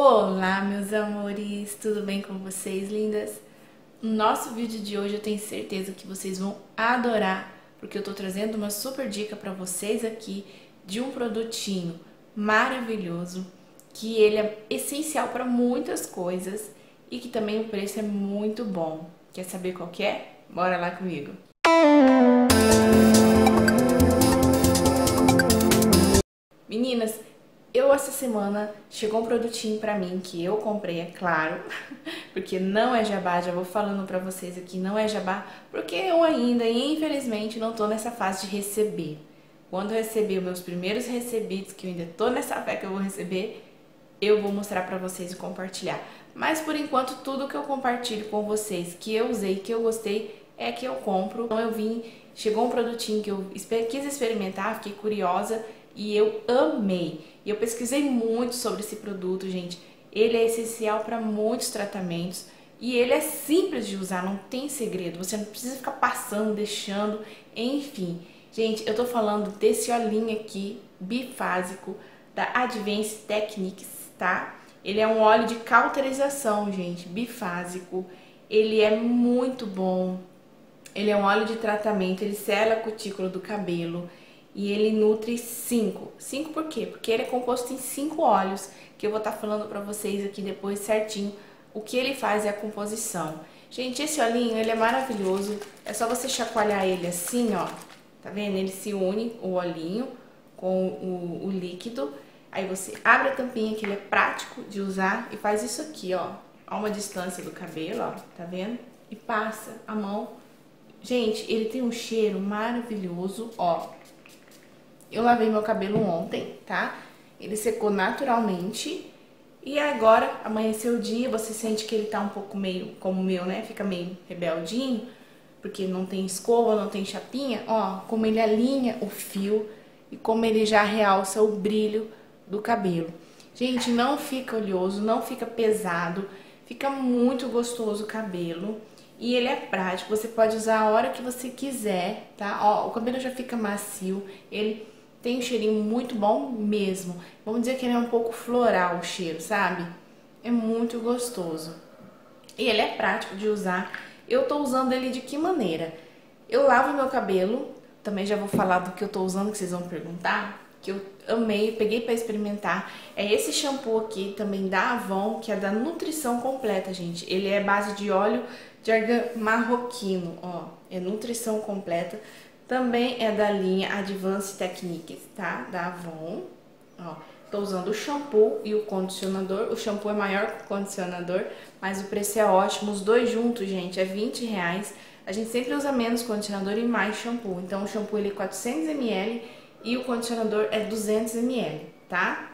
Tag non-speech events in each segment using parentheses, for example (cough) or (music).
Olá, meus amores, tudo bem com vocês, lindas? No nosso vídeo de hoje eu tenho certeza que vocês vão adorar, porque eu tô trazendo uma super dica para vocês aqui de um produtinho maravilhoso, que ele é essencial para muitas coisas e que também o preço é muito bom. Quer saber qual que é? Bora lá comigo! Meninas, eu essa semana chegou um produtinho pra mim que eu comprei, é claro, (laughs) porque não é jabá, já vou falando pra vocês aqui, não é jabá, porque eu ainda, infelizmente, não tô nessa fase de receber. Quando eu receber os meus primeiros recebidos, que eu ainda tô nessa fé que eu vou receber, eu vou mostrar pra vocês e compartilhar. Mas por enquanto, tudo que eu compartilho com vocês, que eu usei, que eu gostei, é que eu compro. Então eu vim, chegou um produtinho que eu quis experimentar, fiquei curiosa e eu amei. E eu pesquisei muito sobre esse produto, gente. Ele é essencial para muitos tratamentos e ele é simples de usar, não tem segredo. Você não precisa ficar passando, deixando, enfim. Gente, eu tô falando desse olhinho aqui, bifásico, da Advance Techniques, tá? Ele é um óleo de cauterização, gente, bifásico. Ele é muito bom. Ele é um óleo de tratamento, ele sela a cutícula do cabelo e ele nutre 5. 5 por quê? Porque ele é composto em 5 óleos, que eu vou estar tá falando para vocês aqui depois certinho o que ele faz é a composição. Gente, esse olhinho, ele é maravilhoso. É só você chacoalhar ele assim, ó. Tá vendo? Ele se une, o olhinho, com o, o líquido. Aí você abre a tampinha, que ele é prático de usar, e faz isso aqui, ó. A uma distância do cabelo, ó. Tá vendo? E passa a mão. Gente, ele tem um cheiro maravilhoso, ó. Eu lavei meu cabelo ontem, tá? Ele secou naturalmente. E agora, amanheceu o dia, você sente que ele tá um pouco meio, como o meu, né? Fica meio rebeldinho, porque não tem escova, não tem chapinha. Ó, como ele alinha o fio e como ele já realça o brilho do cabelo. Gente, não fica oleoso, não fica pesado, fica muito gostoso o cabelo. E ele é prático, você pode usar a hora que você quiser, tá? Ó, o cabelo já fica macio, ele tem um cheirinho muito bom mesmo. Vamos dizer que ele é um pouco floral o cheiro, sabe? É muito gostoso. E ele é prático de usar. Eu tô usando ele de que maneira? Eu lavo meu cabelo, também já vou falar do que eu tô usando, que vocês vão perguntar, que eu amei, peguei para experimentar. É esse shampoo aqui, também da Avon, que é da nutrição completa, gente. Ele é base de óleo de argan marroquino, ó. É nutrição completa. Também é da linha Advanced Techniques, tá? Da Avon. Ó, tô usando o shampoo e o condicionador. O shampoo é maior que o condicionador, mas o preço é ótimo. Os dois juntos, gente, é 20 reais. A gente sempre usa menos condicionador e mais shampoo. Então, o shampoo ele é 400ml e o condicionador é 200ml, tá?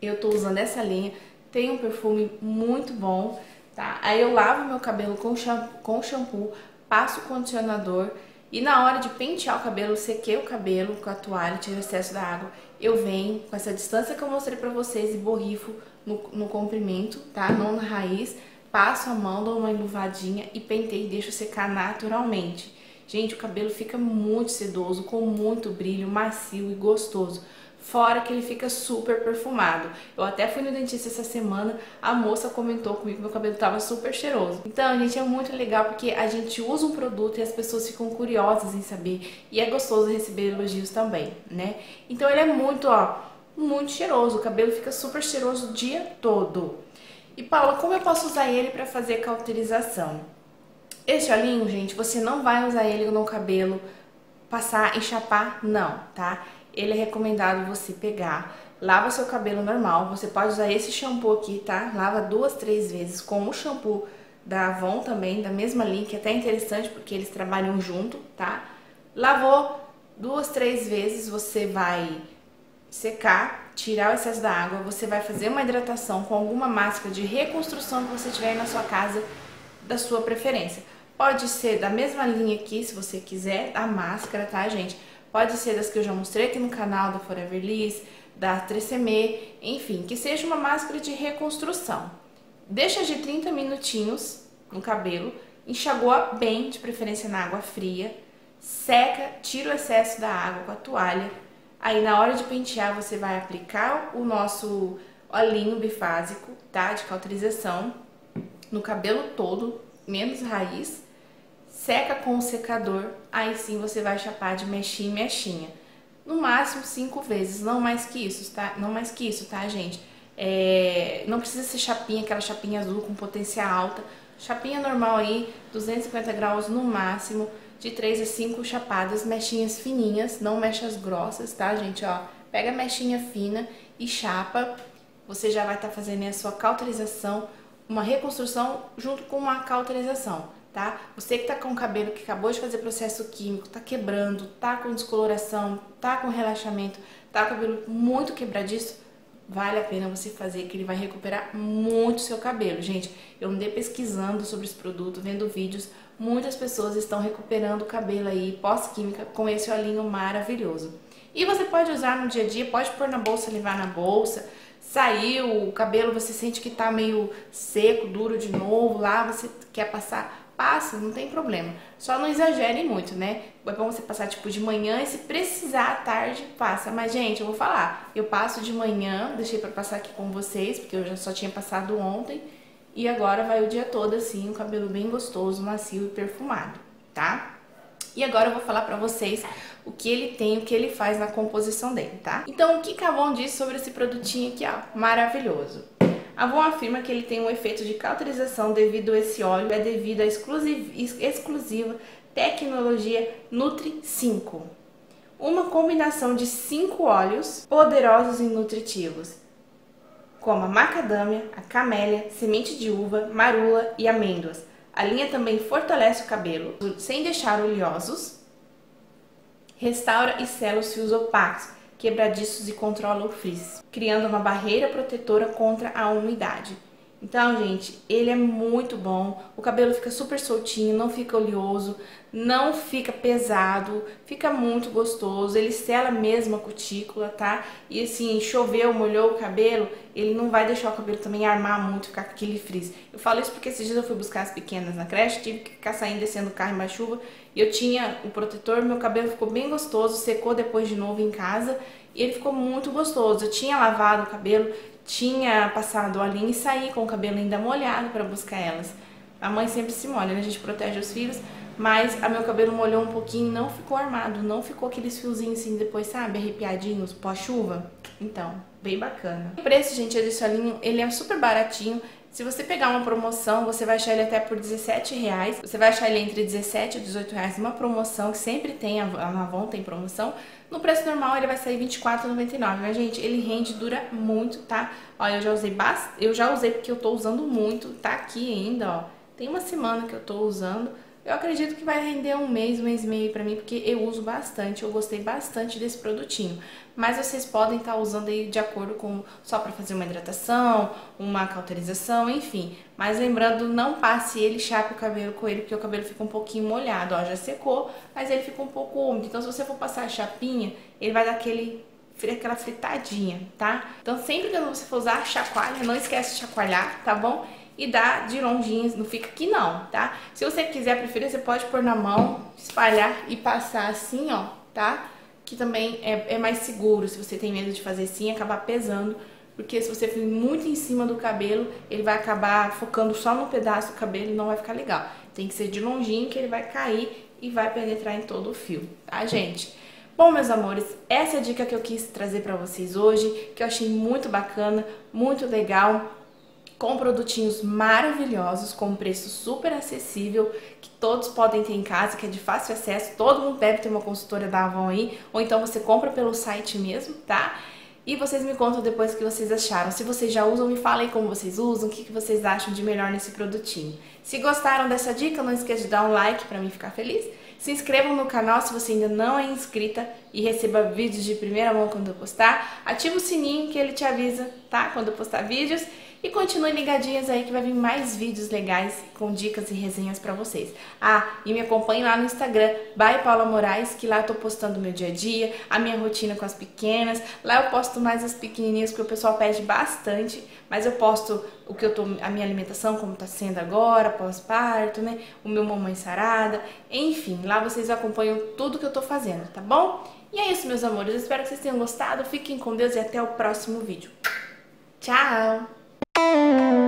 Eu tô usando essa linha. Tem um perfume muito bom, tá? Aí eu lavo meu cabelo com shampoo, com shampoo passo o condicionador e na hora de pentear o cabelo, sequei o cabelo com a toalha, tirei o excesso da água. Eu venho com essa distância que eu mostrei pra vocês e borrifo no, no comprimento, tá? Não na raiz. Passo a mão, dou uma enluvadinha e penteio e deixo secar naturalmente. Gente, o cabelo fica muito sedoso, com muito brilho, macio e gostoso. Fora que ele fica super perfumado. Eu até fui no dentista essa semana, a moça comentou comigo que meu cabelo tava super cheiroso. Então, gente, é muito legal porque a gente usa um produto e as pessoas ficam curiosas em saber. E é gostoso receber elogios também, né? Então ele é muito, ó, muito cheiroso. O cabelo fica super cheiroso o dia todo. E Paula, como eu posso usar ele para fazer cauterização? Esse olhinho, gente, você não vai usar ele no cabelo, passar, enxapar, não, tá? Ele é recomendado você pegar, lava seu cabelo normal, você pode usar esse shampoo aqui, tá? Lava duas, três vezes com o shampoo da Avon também, da mesma linha, que é até interessante porque eles trabalham junto, tá? Lavou duas, três vezes, você vai secar, tirar o excesso da água, você vai fazer uma hidratação com alguma máscara de reconstrução que você tiver aí na sua casa, da sua preferência. Pode ser da mesma linha aqui, se você quiser, a máscara, tá, gente? Pode ser das que eu já mostrei aqui no canal da Forever Liss, da 3CM, enfim, que seja uma máscara de reconstrução. Deixa de 30 minutinhos no cabelo, enxagua bem, de preferência na água fria, seca, tira o excesso da água com a toalha. Aí na hora de pentear você vai aplicar o nosso olhinho bifásico, tá? De cauterização no cabelo todo, menos raiz. Seca com o secador, aí sim você vai chapar de mexinha em mexinha. No máximo cinco vezes, não mais que isso, tá? Não mais que isso, tá, gente? É... Não precisa ser chapinha, aquela chapinha azul com potência alta. Chapinha normal aí, 250 graus no máximo, de 3 a 5 chapadas, mechinhas fininhas, não mechas grossas, tá, gente? Ó, pega a mechinha fina e chapa. Você já vai estar tá fazendo a sua cauterização, uma reconstrução junto com uma cauterização, tá? Você que tá com o cabelo que acabou de fazer processo químico, tá quebrando, tá com descoloração, tá com relaxamento, tá com o cabelo muito quebradiço, vale a pena você fazer, que ele vai recuperar muito seu cabelo. Gente, eu andei pesquisando sobre esse produto, vendo vídeos, muitas pessoas estão recuperando o cabelo aí pós-química com esse olhinho maravilhoso. E você pode usar no dia a dia, pode pôr na bolsa, levar na bolsa, saiu, o cabelo você sente que tá meio seco, duro de novo, lá você quer passar passa, não tem problema. Só não exagere muito, né? É bom você passar tipo de manhã e se precisar à tarde, passa. Mas gente, eu vou falar, eu passo de manhã, deixei para passar aqui com vocês, porque eu já só tinha passado ontem. E agora vai o dia todo assim, o cabelo bem gostoso, macio e perfumado, tá? E agora eu vou falar pra vocês o que ele tem, o que ele faz na composição dele, tá? Então, o que Cavon diz sobre esse produtinho aqui, ó, maravilhoso. Avon afirma que ele tem um efeito de cauterização devido a esse óleo, é devido à exclusiva tecnologia Nutri 5. Uma combinação de cinco óleos poderosos e nutritivos, como a macadâmia, a camélia, semente de uva, marula e amêndoas. A linha também fortalece o cabelo, sem deixar oleosos, restaura e sela os fios opacos, quebradiços e controla o frizz, criando uma barreira protetora contra a umidade. Então, gente, ele é muito bom. O cabelo fica super soltinho, não fica oleoso, não fica pesado, fica muito gostoso. Ele sela mesmo a cutícula, tá? E assim, choveu, molhou o cabelo, ele não vai deixar o cabelo também armar muito, ficar com aquele frizz. Eu falo isso porque esses dias eu fui buscar as pequenas na creche, tive que ficar saindo descendo o carro uma chuva e eu tinha o protetor, meu cabelo ficou bem gostoso, secou depois de novo em casa e ele ficou muito gostoso. Eu tinha lavado o cabelo, tinha passado olhinho e saí com o cabelo ainda molhado para buscar elas. A mãe sempre se molha, né? A gente protege os filhos, mas a meu cabelo molhou um pouquinho, não ficou armado, não ficou aqueles fiozinhos assim depois, sabe, arrepiadinhos pós-chuva. Então, bem bacana. O preço, gente, desse olhinho, ele é super baratinho. Se você pegar uma promoção, você vai achar ele até por 17 reais. Você vai achar ele entre 17 e 18 reais, uma promoção que sempre tem, a Avon tem promoção. No preço normal ele vai sair R$24,99, mas gente, ele rende, dura muito, tá? Ó, eu já usei bastante, eu já usei porque eu tô usando muito, tá aqui ainda, ó. Tem uma semana que eu tô usando. Eu acredito que vai render um mês, um mês e meio pra mim, porque eu uso bastante, eu gostei bastante desse produtinho. Mas vocês podem estar tá usando aí de acordo com, só pra fazer uma hidratação, uma cauterização, enfim. Mas lembrando, não passe ele, chape o cabelo com ele, porque o cabelo fica um pouquinho molhado, ó, já secou, mas ele fica um pouco úmido. Então se você for passar a chapinha, ele vai dar aquele aquela fritadinha, tá? Então sempre que você for usar, chacoalha, não esquece de chacoalhar, tá bom? E dá de longinho, não fica aqui não, tá? Se você quiser preferir, você pode pôr na mão, espalhar e passar assim, ó, tá? Que também é, é mais seguro, se você tem medo de fazer assim, acabar pesando, porque se você for muito em cima do cabelo, ele vai acabar focando só no pedaço do cabelo e não vai ficar legal. Tem que ser de longinho que ele vai cair e vai penetrar em todo o fio, tá, gente? Bom, meus amores, essa é a dica que eu quis trazer pra vocês hoje, que eu achei muito bacana, muito legal com produtinhos maravilhosos, com preço super acessível, que todos podem ter em casa, que é de fácil acesso, todo mundo deve ter uma consultora da Avon aí, ou então você compra pelo site mesmo, tá? E vocês me contam depois o que vocês acharam. Se vocês já usam, me falem como vocês usam, o que, que vocês acham de melhor nesse produtinho. Se gostaram dessa dica, não esqueça de dar um like para mim ficar feliz. Se inscrevam no canal se você ainda não é inscrita e receba vídeos de primeira mão quando eu postar. Ativa o sininho que ele te avisa, tá? Quando eu postar vídeos. E continuem ligadinhas aí que vai vir mais vídeos legais com dicas e resenhas para vocês. Ah, e me acompanhe lá no Instagram, by Paula Moraes, que lá eu tô postando meu dia a dia, a minha rotina com as pequenas. Lá eu posto mais as pequenininhas porque o pessoal pede bastante, mas eu posto o que eu tô, a minha alimentação, como tá sendo agora, pós-parto, né? O meu mamãe sarada, enfim, Lá vocês acompanham tudo que eu tô fazendo, tá bom? E é isso, meus amores. Espero que vocês tenham gostado. Fiquem com Deus e até o próximo vídeo. Tchau!